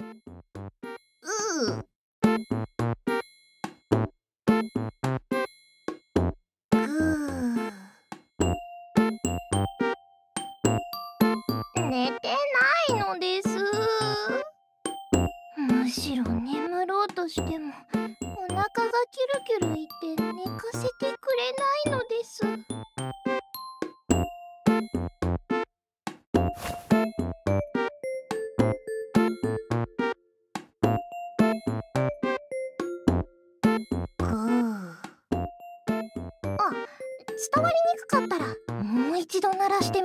寝てないのです。むしろ眠ろうとしてもお腹がキュルキュルいって寝かせ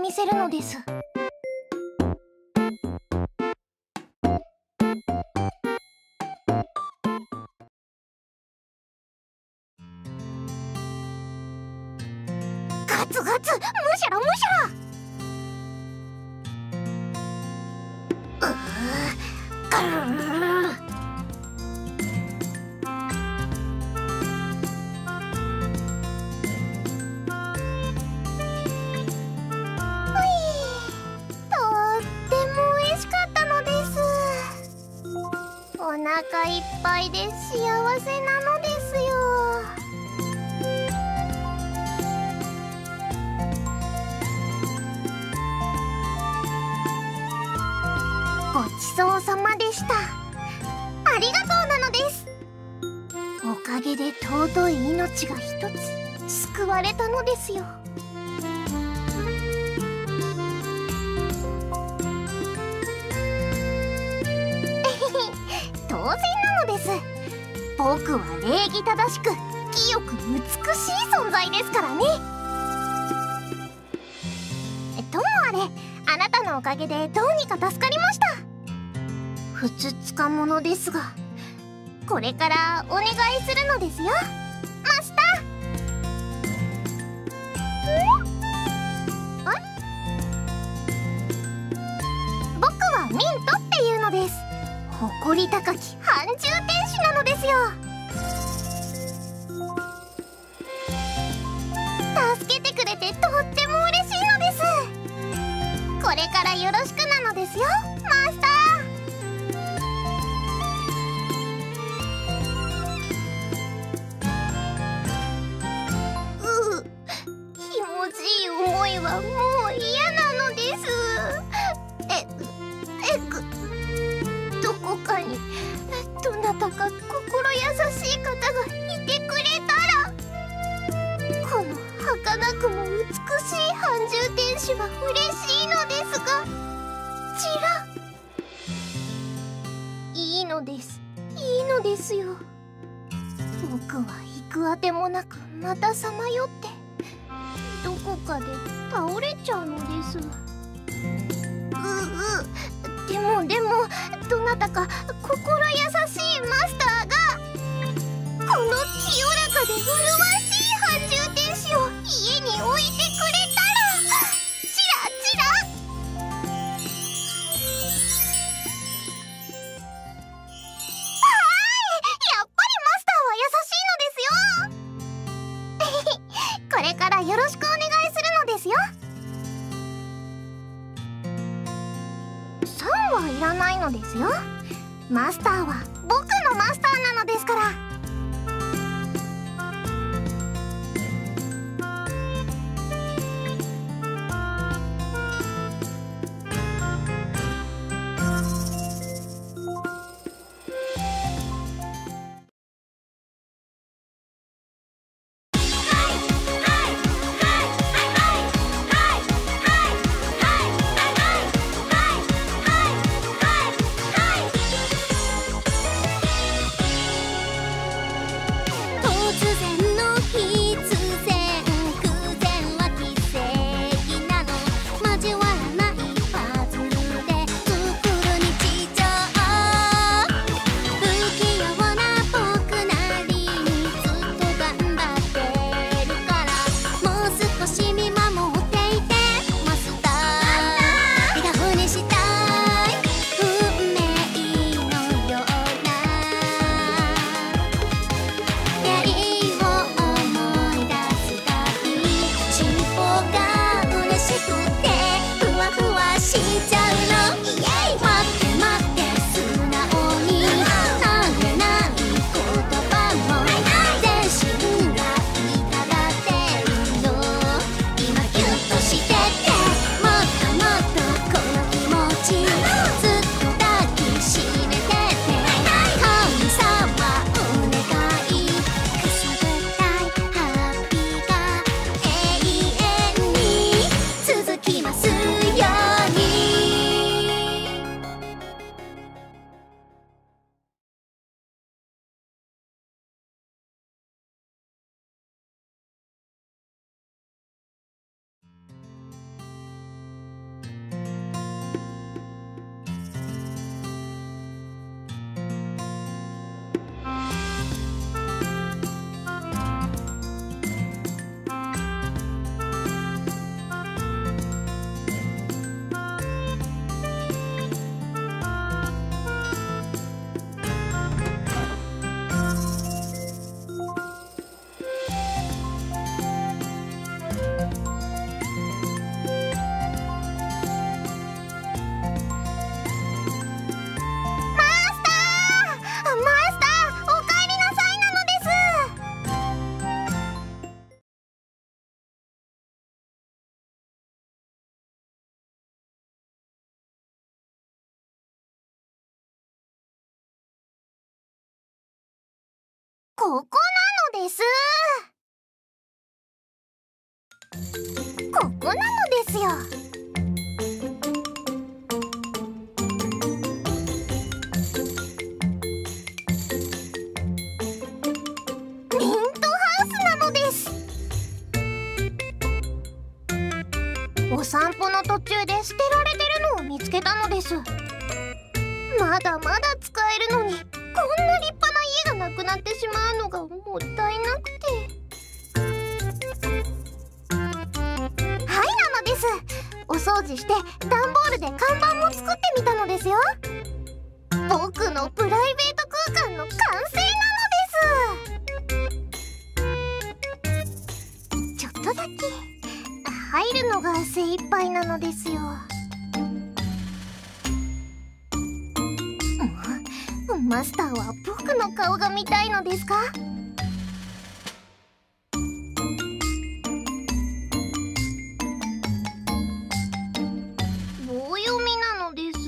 見せるのです。ガツガツむしゃらむしゃら。腹いっぱいで幸せなのですよ。ごちそうさまでした。ありがとうなのです。おかげで尊い命が一つ救われたのですよ。然なのです。僕は礼儀正しく清く美しい存在ですからね。ともあれあなたのおかげでどうにか助かりました。ふつつかものですが。これからお願いするのですよ。マスター。あ僕はミントっていうのです。誇り高き獣天使は嬉しいのですがちらいいのです。いいのですよ。僕は行くあてもなくまたさまよって。どこかで倒れちゃうのです。ううでもでもどなたか心しくお願いするのですよ。3はいらないのですよ。マスターは僕のマスターなのですから。ここなのです。ここなのですよ。ミントハウスなのです。お散歩の途中で捨てられてるのを見つけたのです。まだまだ使えるのにこんな立派ながなくなってしまうのがもったいなくて。はいなのです。お掃除して段ボールで看板も作ってみたのですよ。僕のプライベート空間の完成なのです。ちょっとだけ入るのが精一杯なのですよ。マスターは顔が見たいのですか？棒読みなのです。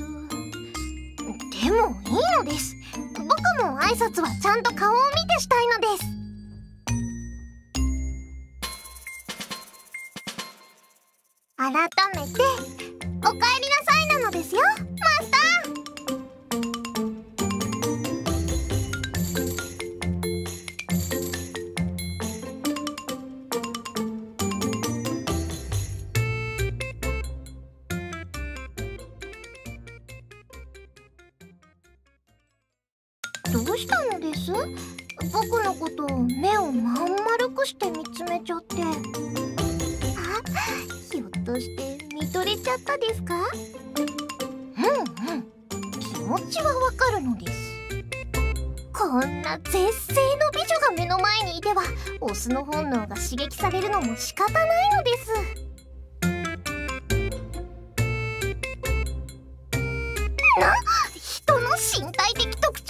でもいいのです。僕も挨拶はちゃんと顔を見てしたいのです。改めて「おかえりなさい」なのですよ。ス僕のことを目をまん丸くして見つめちゃって。あひょっとして見とれちゃったですか？うんうん。気持ちはわかるのです。こんな絶世の美女が目の前にいてはオスの本能が刺激されるのも仕方ないのです。な人の身体的特徴